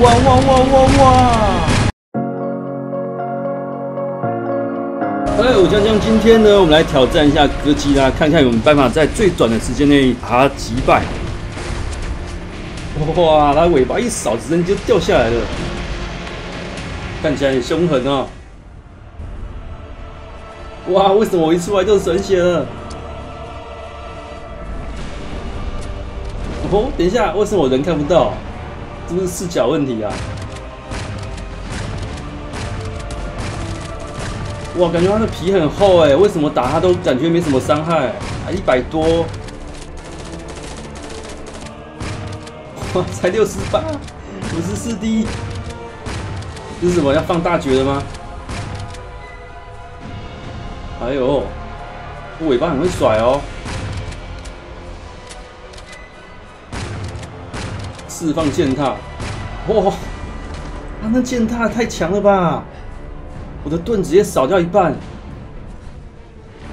哇哇哇哇哇！哎，我将将今天呢，我们来挑战一下哥吉拉，看看有没有办法在最短的时间内把它击败。哇，它尾巴一扫，直接就掉下来了，看起来很凶狠啊！哇，为什么我一出来就神血了？哦，等一下，为什么我人看不到？是不是视角问题啊？哇，感觉它的皮很厚哎，为什么打它都感觉没什么伤害？还，一百多，哇，才六十八，五十四滴这是什么？要放大绝的吗？哎呦，尾巴很会甩哦。释放践踏，哇！他那践踏太强了吧！我的盾直接少掉一半，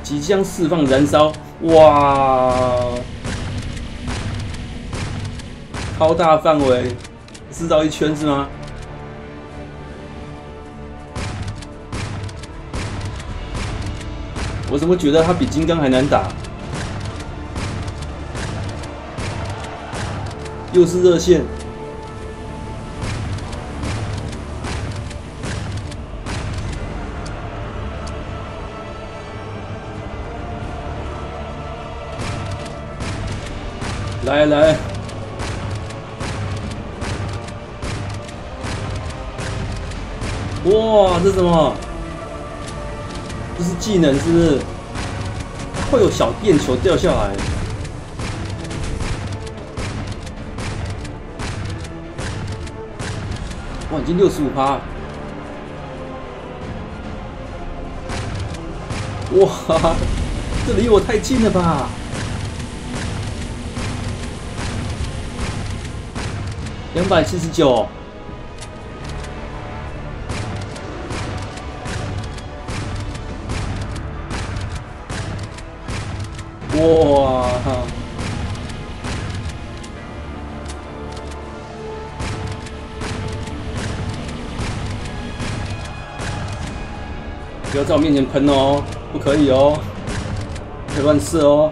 即将释放燃烧，哇！超大范围，制造一圈是吗？我怎么觉得他比金刚还难打？又是热线，来来，哇，这什么？这是技能是不是？会有小电球掉下来。哇，已经六十五趴！哇，这离我太近了吧？两百七十九！哇！不要在我面前喷哦，不可以哦，别乱射哦。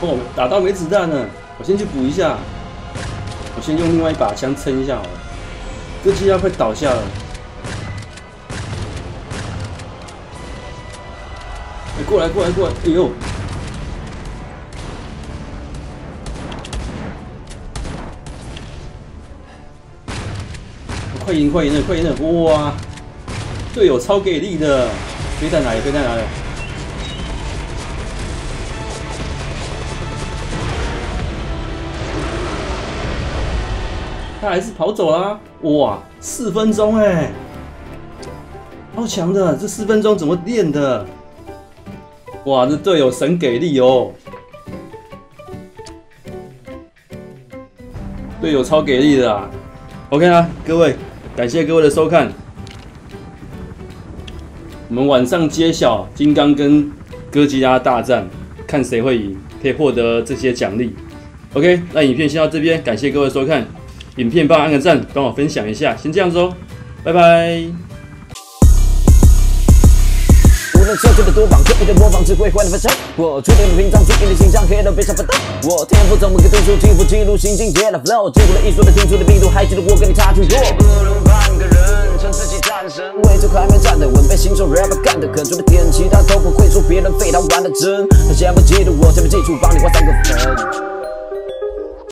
哦，打到没子弹了，我先去补一下。我先用另外一把枪撑一下好了。哥吉拉快倒下了。哎，过来过来过来！哎呦！快赢快赢了快赢了！哇，队友超给力的，飞在哪里飞在哪里？他还是跑走了！哇，四分钟哎，超强的！这四分钟怎么练的？哇，这队友神给力哦！队友超给力的啊！OK 啊，各位。感谢各位的收看，我们晚上揭晓金刚跟哥吉拉大战，看谁会赢，可以获得这些奖励。OK，那影片先到这边，感谢各位收看，影片帮我按个赞，帮我分享一下，先这样子哦，拜拜。彻底的独榜，刻意的模仿，只会坏的发生。我注定屏障，注定的形象，黑到悲伤发抖。我天赋怎么可读书？天赋记录，心境 get flow。经过了艺术的听出的密度，还记得我跟你差距多。不能半个人称自己战神，位置还没站得稳，被新手 rapper 干的可准备点其他都不会说别人废他玩的真。他先不嫉妒我，先不记住帮你画三个分。